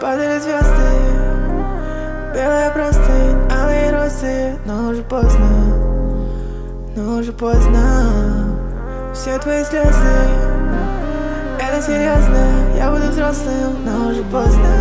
Падали звезды. Белая простынь, алые розы. Но уже поздно Но уже поздно. Все твои слезы Это серьезно. Я буду взрослым, но уже поздно.